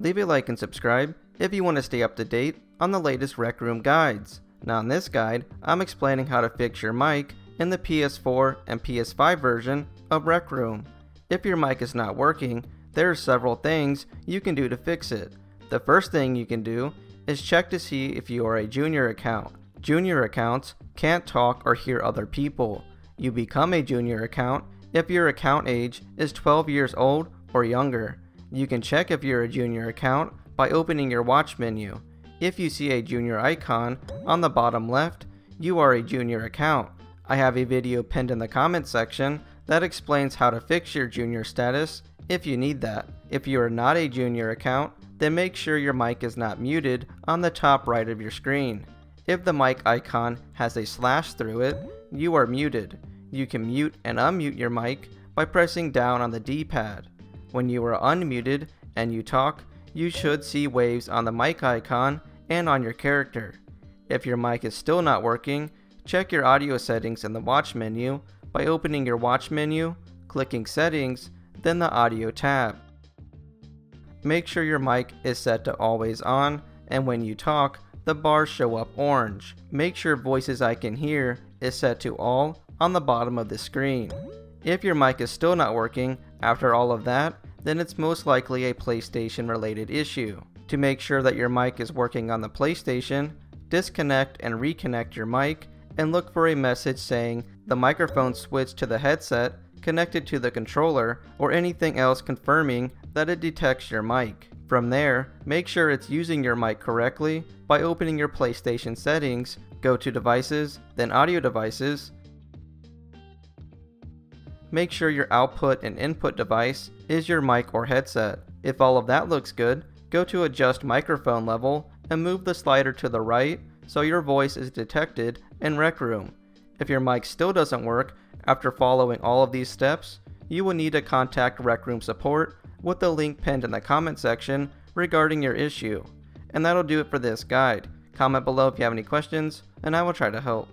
leave a like and subscribe if you want to stay up to date on the latest Rec Room guides. Now in this guide, I'm explaining how to fix your mic in the PS4 and PS5 version of Rec Room. If your mic is not working, there are several things you can do to fix it. The first thing you can do is check to see if you are a junior account. Junior accounts can't talk or hear other people. You become a junior account if your account age is 12 years old or younger. You can check if you're a junior account by opening your watch menu. If you see a junior icon on the bottom left, you are a junior account. I have a video pinned in the comment section that explains how to fix your junior status if you need that. If you are not a junior account, then make sure your mic is not muted on the top right of your screen. If the mic icon has a slash through it, you are muted. You can mute and unmute your mic by pressing down on the D-pad. When you are unmuted and you talk, you should see waves on the mic icon and on your character. If your mic is still not working, check your audio settings in the watch menu by opening your watch menu, clicking settings, then the audio tab. Make sure your mic is set to always on and when you talk, the bars show up orange. Make sure voices I can hear is set to all on the bottom of the screen. If your mic is still not working after all of that, then it's most likely a PlayStation related issue. To make sure that your mic is working on the PlayStation, disconnect and reconnect your mic and look for a message saying the microphone switched to the headset connected to the controller or anything else confirming that it detects your mic. From there, make sure it's using your mic correctly by opening your PlayStation settings, go to devices, then audio devices. Make sure your output and input device is your mic or headset. If all of that looks good, go to adjust microphone level and move the slider to the right so your voice is detected in Rec Room. If your mic still doesn't work after following all of these steps, you will need to contact Rec Room support with the link pinned in the comment section regarding your issue. And that'll do it for this guide. Comment below if you have any questions, and I will try to help.